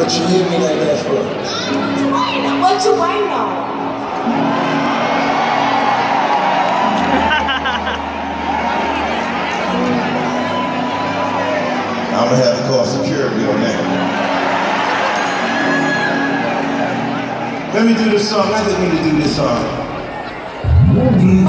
What you hit me like that for? What you waiting on? I'm gonna have to call security on that. Let me do this song. I just need to do this song. Mm,